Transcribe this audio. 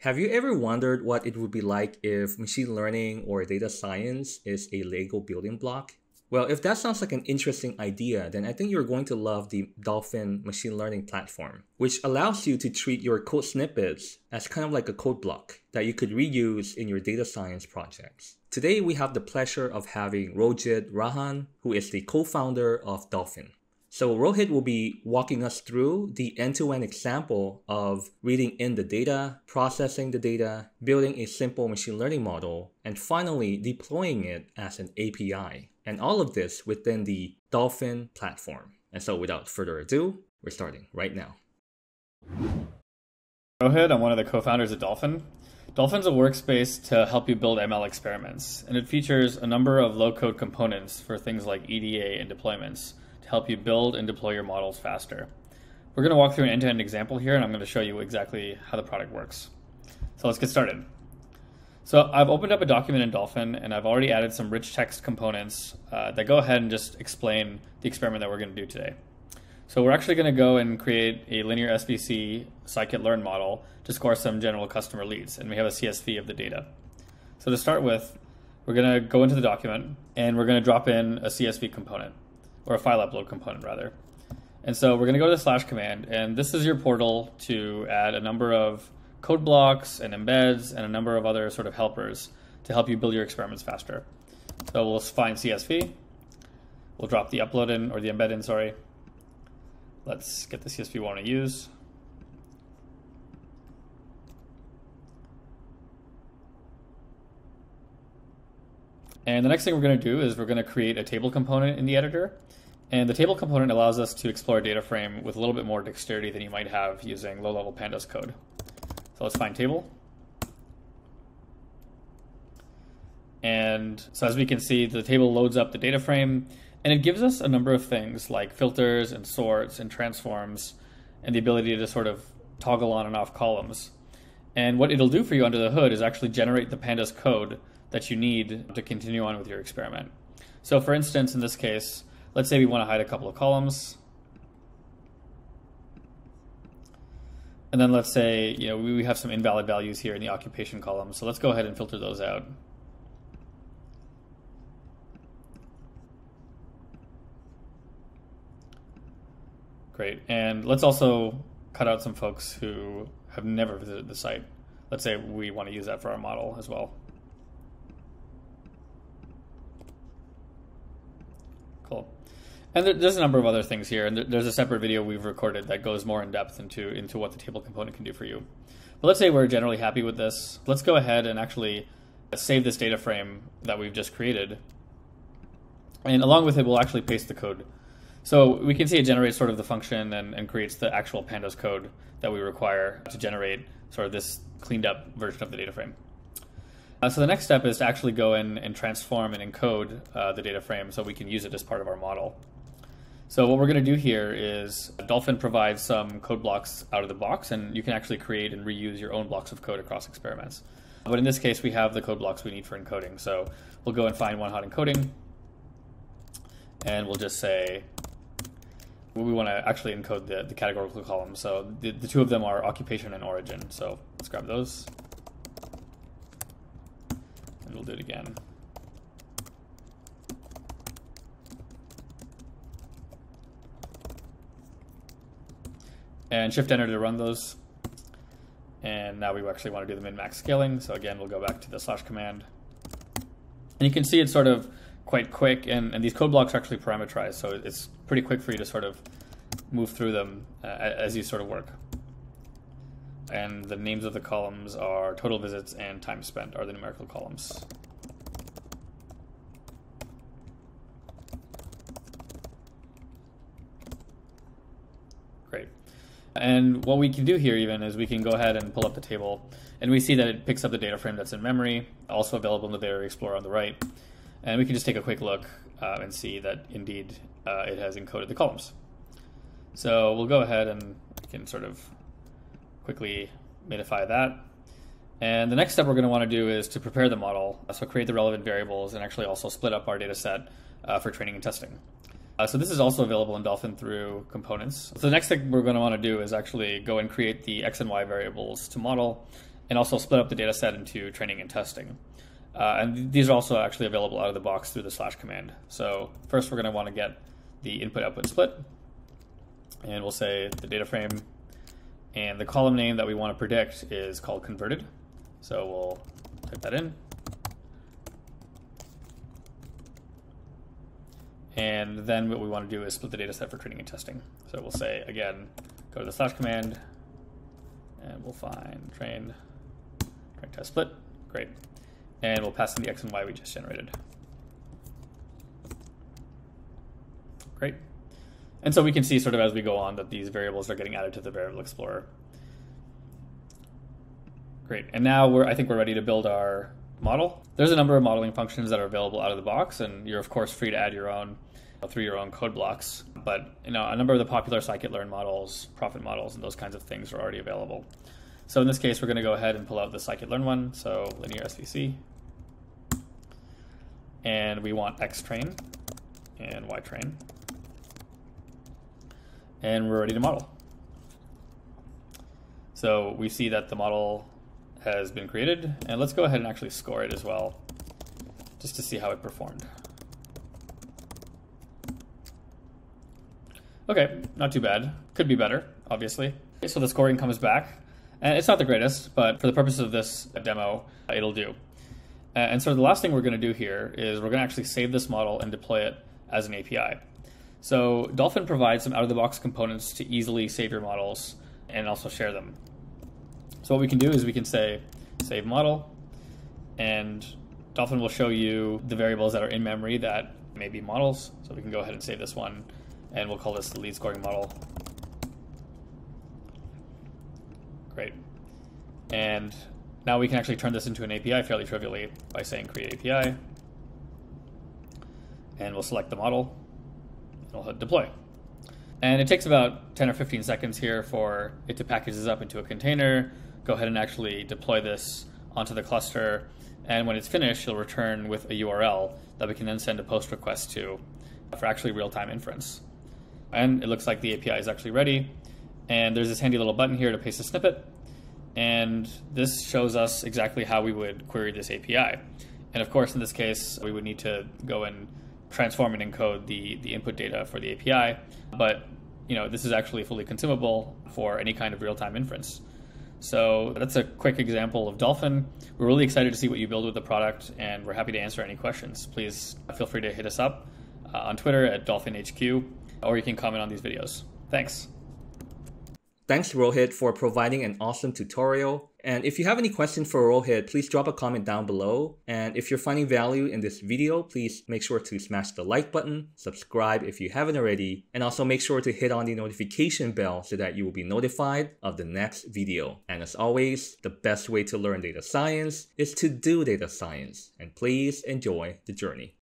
Have you ever wondered what it would be like if machine learning or data science is a Lego building block? Well, if that sounds like an interesting idea, then I think you're going to love the Dolphyn machine learning platform, which allows you to treat your code snippets as kind of like a code block that you could reuse in your data science projects. Today, we have the pleasure of having Rohit Rajan, who is the co-founder of Dolphyn. So Rohit will be walking us through the end-to-end example of reading in the data, processing the data, building a simple machine learning model, and finally deploying it as an API. And all of this within the Dolphyn platform. And so without further ado, we're starting right now. Rohit, I'm one of the co-founders of Dolphyn. Dolphyn's a workspace to help you build ML experiments, and it features a number of low-code components for things like EDA and deployments help you build and deploy your models faster. We're going to walk through an end-to-end example here, and I'm going to show you exactly how the product works. So let's get started. So I've opened up a document in Dolphyn, and I've already added some rich text components uh, that go ahead and just explain the experiment that we're going to do today. So we're actually going to go and create a linear SVC scikit-learn model to score some general customer leads, and we have a CSV of the data. So to start with, we're going to go into the document, and we're going to drop in a CSV component or a file upload component rather. And so we're going to go to the slash command, and this is your portal to add a number of code blocks and embeds and a number of other sort of helpers to help you build your experiments faster. So we'll find CSV. We'll drop the upload in, or the embed in, sorry. Let's get the CSV we want to use. And the next thing we're going to do is we're going to create a table component in the editor. And the table component allows us to explore a data frame with a little bit more dexterity than you might have using low-level pandas code. So let's find table. And so as we can see, the table loads up the data frame, and it gives us a number of things like filters and sorts and transforms, and the ability to sort of toggle on and off columns. And what it'll do for you under the hood is actually generate the pandas code that you need to continue on with your experiment. So for instance, in this case, Let's say we want to hide a couple of columns. And then let's say, you know, we have some invalid values here in the occupation column. So let's go ahead and filter those out. Great. And let's also cut out some folks who have never visited the site. Let's say we want to use that for our model as well. Cool. And there's a number of other things here, and there's a separate video we've recorded that goes more in depth into into what the table component can do for you. But let's say we're generally happy with this. Let's go ahead and actually save this data frame that we've just created. And along with it, we'll actually paste the code. So we can see it generates sort of the function and, and creates the actual pandas code that we require to generate sort of this cleaned up version of the data frame. Uh, so the next step is to actually go in and transform and encode uh, the data frame so we can use it as part of our model. So what we're going to do here is Dolphyn provides some code blocks out of the box, and you can actually create and reuse your own blocks of code across experiments. But in this case, we have the code blocks we need for encoding. So we'll go and find one hot encoding, and we'll just say we want to actually encode the, the categorical column. So the, the two of them are occupation and origin. So let's grab those, and we'll do it again. and shift enter to run those. And now we actually want to do the min-max scaling. So again, we'll go back to the slash command. And you can see it's sort of quite quick and, and these code blocks are actually parameterized. So it's pretty quick for you to sort of move through them uh, as you sort of work. And the names of the columns are total visits and time spent are the numerical columns. Great. And what we can do here even is we can go ahead and pull up the table and we see that it picks up the data frame that's in memory, also available in the Data Explorer on the right. And we can just take a quick look uh, and see that indeed uh, it has encoded the columns. So we'll go ahead and we can sort of quickly minify that. And the next step we're going to want to do is to prepare the model, so create the relevant variables and actually also split up our data set uh, for training and testing. Uh, so this is also available in Dolphyn through components. So the next thing we're going to want to do is actually go and create the x and y variables to model and also split up the data set into training and testing. Uh, and these are also actually available out of the box through the slash command. So first we're going to want to get the input output split. And we'll say the data frame and the column name that we want to predict is called converted. So we'll type that in. And then what we want to do is split the data set for training and testing. So we'll say, again, go to the slash command, and we'll find train, train test split. Great. And we'll pass in the x and y we just generated. Great. And so we can see sort of as we go on that these variables are getting added to the variable explorer. Great. And now we're I think we're ready to build our model. There's a number of modeling functions that are available out of the box, and you're of course free to add your own through your own code blocks. But you know, a number of the popular scikit-learn models, Prophet models, and those kinds of things are already available. So in this case, we're going to go ahead and pull out the scikit-learn one. So linear SVC, and we want X train and Y train, and we're ready to model. So we see that the model has been created, and let's go ahead and actually score it as well, just to see how it performed. Okay, not too bad. Could be better, obviously. Okay, so the scoring comes back, and it's not the greatest, but for the purpose of this demo, uh, it'll do. And so the last thing we're going to do here is we're going to actually save this model and deploy it as an API. So Dolphyn provides some out-of-the-box components to easily save your models and also share them. So what we can do is we can say save model, and Dolphyn will show you the variables that are in memory that may be models. So we can go ahead and save this one and we'll call this the lead scoring model. Great. And now we can actually turn this into an API fairly trivially by saying create API. And we'll select the model, we'll hit deploy. And it takes about 10 or 15 seconds here for it to package this up into a container, go ahead and actually deploy this onto the cluster. And when it's finished, it'll return with a URL that we can then send a post request to for actually real-time inference. And it looks like the API is actually ready. And there's this handy little button here to paste a snippet. And this shows us exactly how we would query this API. And of course, in this case, we would need to go and transform and encode the, the input data for the API. But you know, this is actually fully consumable for any kind of real-time inference. So that's a quick example of Dolphyn. We're really excited to see what you build with the product, and we're happy to answer any questions. Please feel free to hit us up uh, on Twitter at DolphynHQ or you can comment on these videos. Thanks. Thanks Rohit for providing an awesome tutorial. And if you have any questions for Rohit, please drop a comment down below. And if you're finding value in this video, please make sure to smash the like button, subscribe if you haven't already, and also make sure to hit on the notification bell so that you will be notified of the next video. And as always, the best way to learn data science is to do data science. And please enjoy the journey.